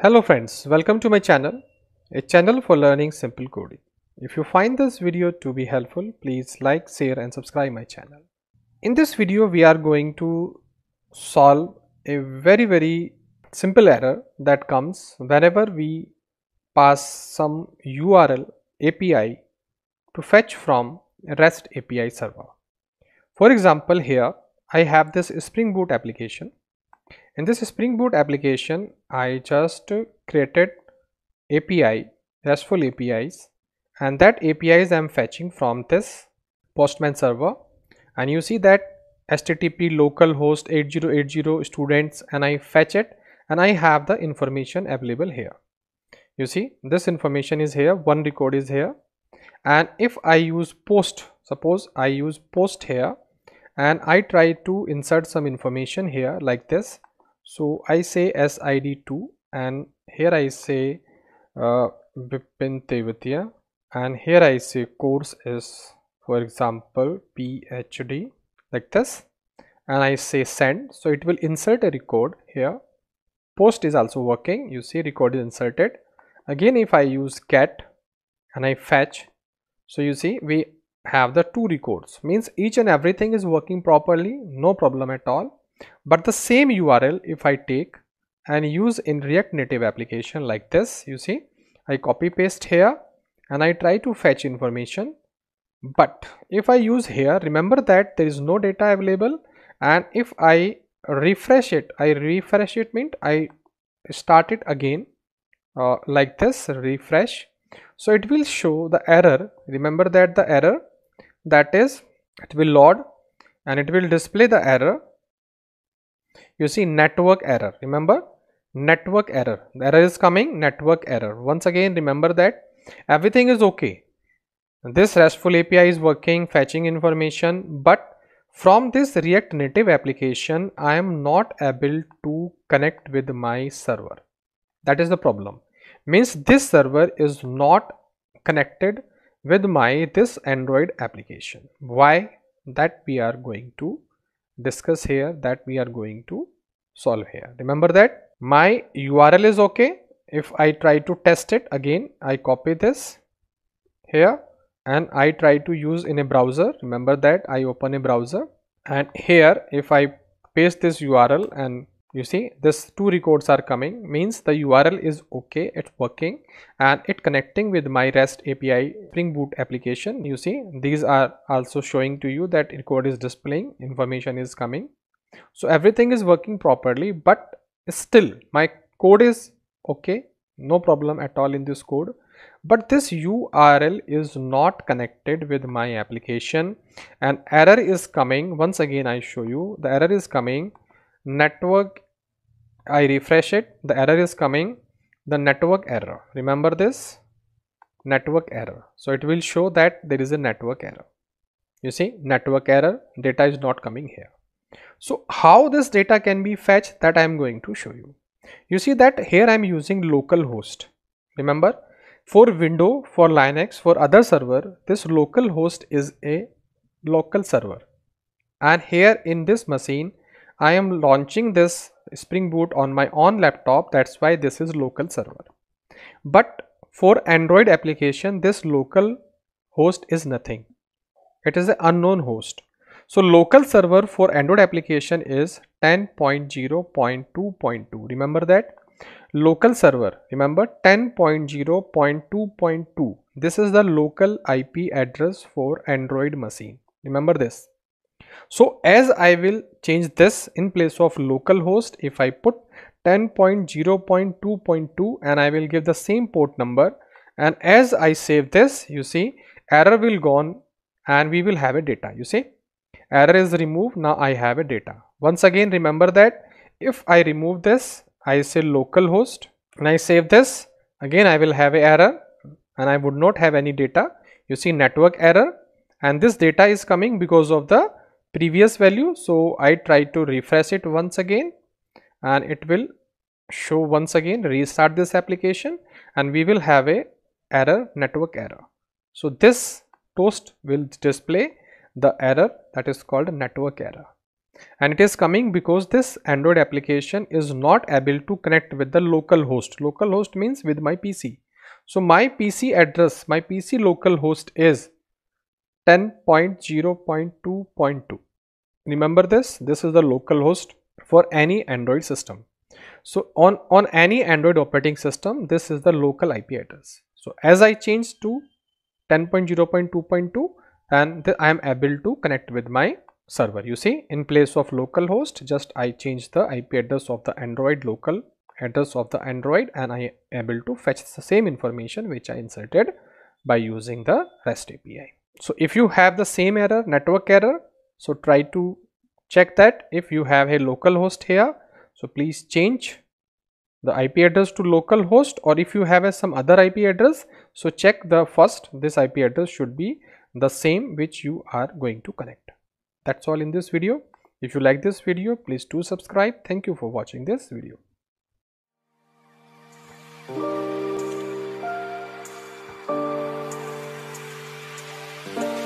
Hello friends, welcome to my channel, a channel for learning simple coding. If you find this video to be helpful, please like, share and subscribe my channel. In this video, we are going to solve a very very simple error that comes whenever we pass some URL API to fetch from REST API server. For example, here I have this Spring Boot application in this spring boot application i just created api restful apis and that apis i'm fetching from this postman server. And you see that http localhost 8080 students and i fetch it and i have the information available here. You see this information is here one record is here. And if i use post suppose i use post here and i try to insert some information here like this. So I say SID2 and here I say uh, and here I say course is for example PhD like this. And I say send. So it will insert a record here. Post is also working. You see record is inserted. Again if I use get and I fetch so you see we have the two records means each and everything is working properly no problem at all. But the same url if i take and use in react native application like this you see i copy paste here and i try to fetch information. But if i use here remember that there is no data available. And if i refresh it i refresh it means i start it again uh, like this refresh. So it will show the error. Remember that the error that is it will load and it will display the error. You see network error remember? Network error. The error is coming network error. Once again remember that everything is okay. This restful api is working fetching information but from this react native application i am not able to connect with my server. That is the problem. Means this server is not connected with my this android application. Why that we are going to discuss here that we are going to solve here. Remember that my url is okay. If i try to test it again i copy this here and i try to use in a browser. Remember that i open a browser and here if i paste this url and you see this two records are coming. Means the url is okay it's working and it connecting with my rest api spring boot application. You see these are also showing to you that record is displaying information is coming. So everything is working properly but still my code is okay no problem at all in this code. But this url is not connected with my application and error is coming. Once again i show you the error is coming network I refresh it. The error is coming. The network error. Remember this? Network error. So it will show that there is a network error. You see network error data is not coming here. So how this data can be fetched that I am going to show you. You see that here I am using localhost remember for window for linux for other server this localhost is a local server. And here in this machine I am launching this Spring Boot on my own laptop. That's why this is local server. But for Android application this local host is nothing. It is an unknown host. So local server for Android application is 10.0.2.2 remember that? Local server. Remember 10.0.2.2 this is the local IP address for Android machine. Remember this so as I will change this in place of localhost if I put 10.0.2.2 and I will give the same port number. And as I save this you see error will gone and we will have a data you see. Error is removed now I have a data. Once again remember that if I remove this I say localhost and I save this again I will have a error and I would not have any data. You see network error. And this data is coming because of the previous value. So I try to refresh it once again and it will show once again restart this application and we will have a error network error. So this toast will display the error that is called network error. And it is coming because this android application is not able to connect with the local host. Local host means with my pc so my pc address my pc local host is 10.0.2.2 remember this? This is the local host for any android system. So on on any android operating system this is the local ip address. So as i change to 10.0.2.2 and i am able to connect with my server. You see in place of localhost just i change the ip address of the android local address of the android and i am able to fetch the same information which i inserted by using the rest api so if you have the same error network error so try to check that. If you have a local host here so please change the ip address to local host or if you have a some other ip address so check the first this ip address should be the same which you are going to connect. That's all in this video. If you like this video please do subscribe. Thank you for watching this video Bye.